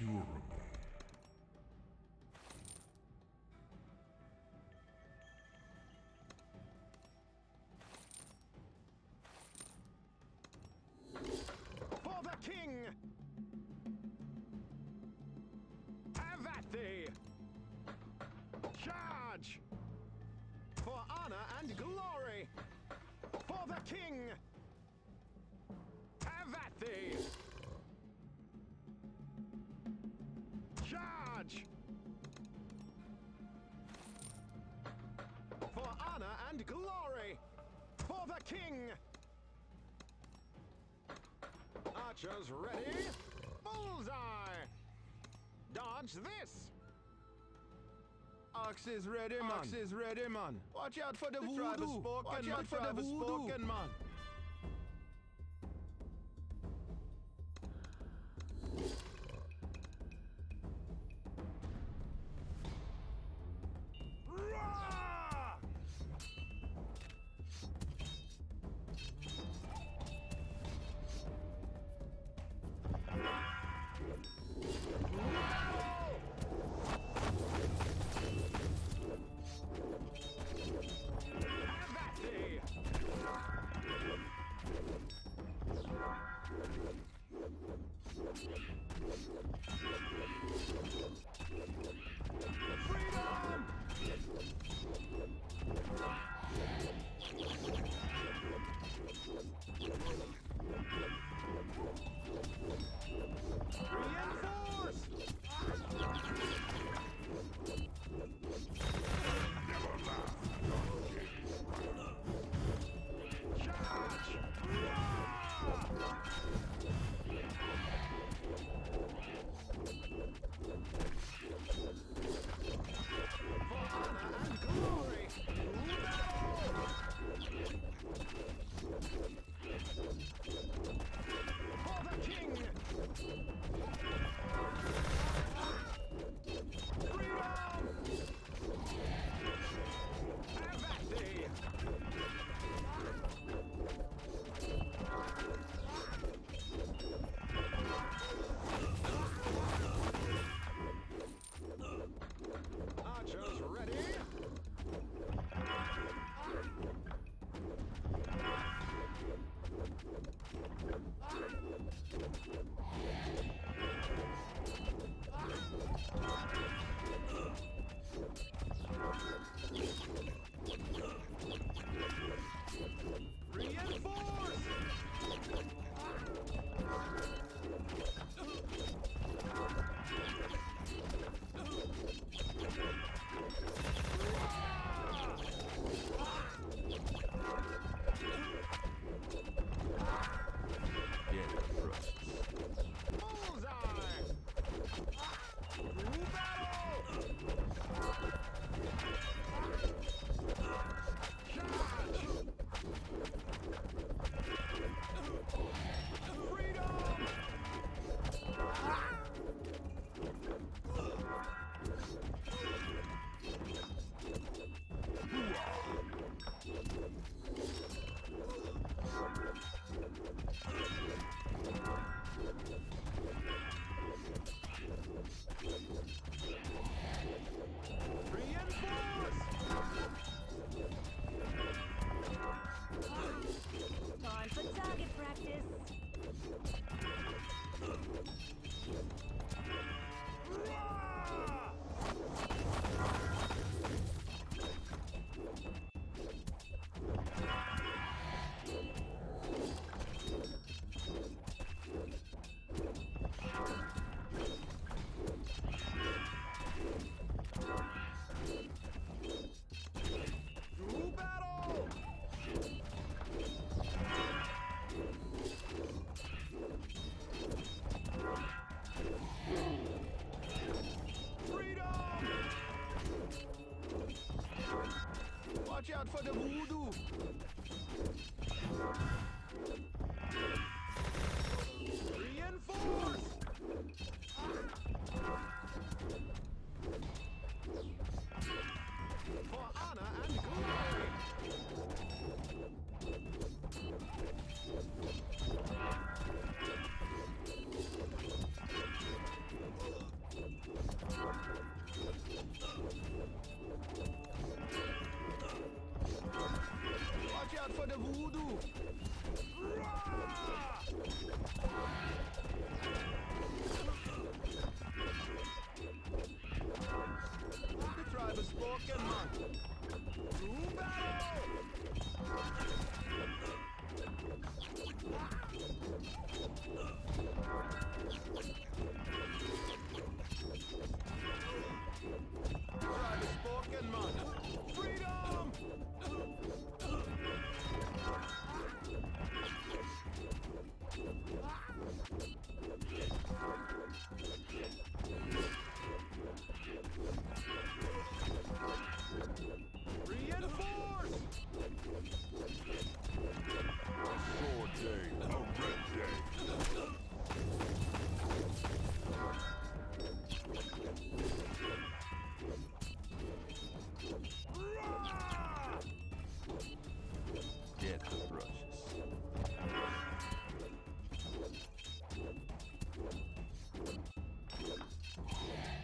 Incurable. For the king! Charge! For honor and glory! And glory! For the king! Archers ready? Bullseye! Dodge this! Ox is ready, man. Ox is ready, man. Watch out for the, The voodoo. tribe has spoken, Watch out for the voodoo. spoken, man. out for the voodoo! Let's go. Yeah.